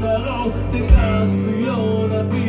Sarong, Sikasu, Yona, Bi.